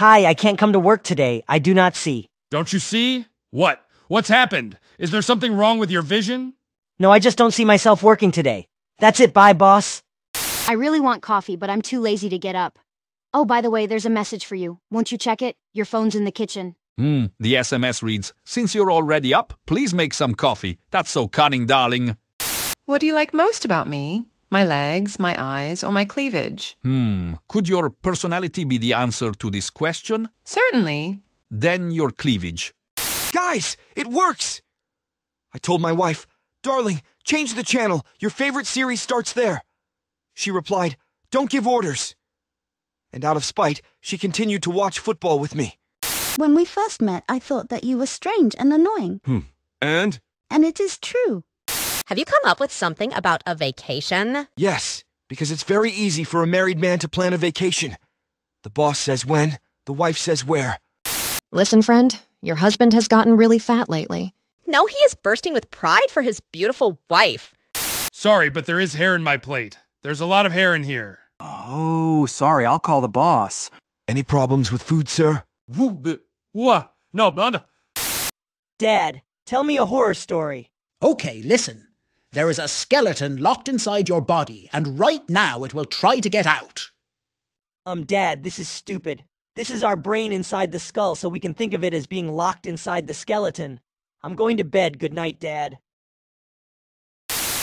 Hi, I can't come to work today. I do not see. Don't you see? What? What's happened? Is there something wrong with your vision? No, I just don't see myself working today. That's it, bye, boss. I really want coffee, but I'm too lazy to get up. Oh, by the way, there's a message for you. Won't you check it? Your phone's in the kitchen. Hmm, the SMS reads, Since you're already up, please make some coffee. That's so cunning, darling. What do you like most about me? My legs, my eyes, or my cleavage? Hmm, could your personality be the answer to this question? Certainly. Then your cleavage. Guys, it works! I told my wife, Darling, change the channel. Your favorite series starts there. She replied, Don't give orders. And out of spite, she continued to watch football with me. When we first met, I thought that you were strange and annoying. Hmm. And? And it is true. Have you come up with something about a vacation? Yes, because it's very easy for a married man to plan a vacation. The boss says when, the wife says where. Listen, friend, your husband has gotten really fat lately. No, he is bursting with pride for his beautiful wife. Sorry, but there is hair in my plate. There's a lot of hair in here. Oh, sorry, I'll call the boss. Any problems with food, sir? What? No, no. Dad, tell me a horror story. Okay, listen. There is a skeleton locked inside your body, and right now it will try to get out. Um, Dad, this is stupid. This is our brain inside the skull, so we can think of it as being locked inside the skeleton. I'm going to bed. Good night, Dad.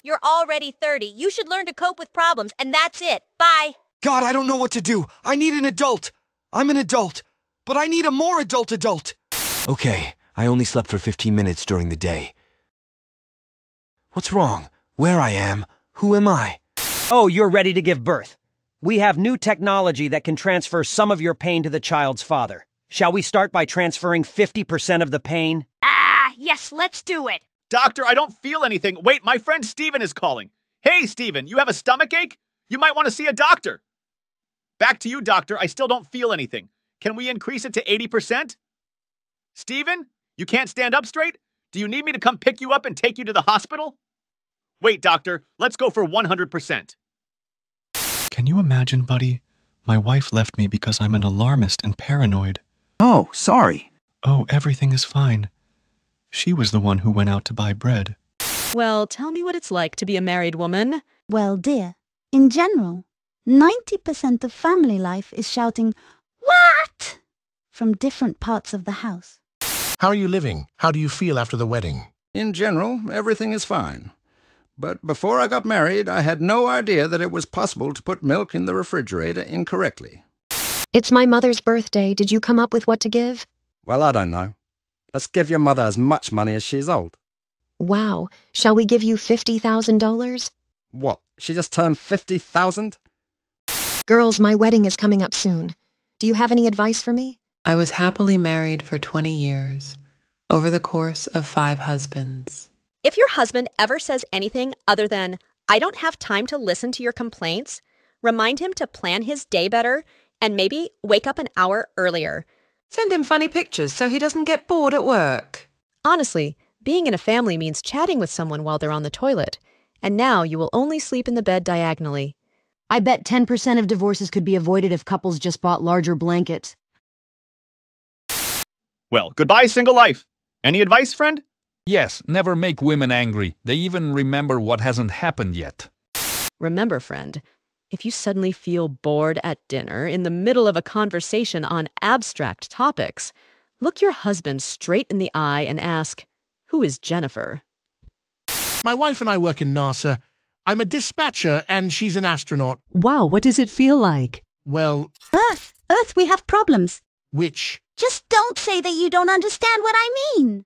You're already 30. You should learn to cope with problems, and that's it. Bye. God, I don't know what to do. I need an adult. I'm an adult, but I need a more adult adult. Okay, I only slept for 15 minutes during the day. What's wrong? Where I am? Who am I? Oh, you're ready to give birth. We have new technology that can transfer some of your pain to the child's father. Shall we start by transferring 50% of the pain? Ah, yes, let's do it. Doctor, I don't feel anything. Wait, my friend Steven is calling. Hey, Steven, you have a stomach ache? You might want to see a doctor. Back to you, doctor. I still don't feel anything. Can we increase it to 80%? Steven, you can't stand up straight? Do you need me to come pick you up and take you to the hospital? Wait, doctor, let's go for 100%. Can you imagine, buddy? My wife left me because I'm an alarmist and paranoid. Oh, sorry. Oh, everything is fine. She was the one who went out to buy bread. Well, tell me what it's like to be a married woman. Well, dear, in general, 90% of family life is shouting, What? from different parts of the house. How are you living? How do you feel after the wedding? In general, everything is fine. But before I got married, I had no idea that it was possible to put milk in the refrigerator incorrectly. It's my mother's birthday. Did you come up with what to give? Well, I don't know. Let's give your mother as much money as she's old. Wow. Shall we give you $50,000? What? She just turned 50,000? Girls, my wedding is coming up soon. Do you have any advice for me? I was happily married for 20 years, over the course of five husbands. If your husband ever says anything other than, I don't have time to listen to your complaints, remind him to plan his day better and maybe wake up an hour earlier. Send him funny pictures so he doesn't get bored at work. Honestly, being in a family means chatting with someone while they're on the toilet. And now you will only sleep in the bed diagonally. I bet 10% of divorces could be avoided if couples just bought larger blankets. Well, goodbye, single life. Any advice, friend? Yes, never make women angry. They even remember what hasn't happened yet. Remember, friend, if you suddenly feel bored at dinner in the middle of a conversation on abstract topics, look your husband straight in the eye and ask, Who is Jennifer? My wife and I work in NASA. I'm a dispatcher and she's an astronaut. Wow, what does it feel like? Well, Earth, Earth, we have problems. which? Just don't say that you don't understand what I mean.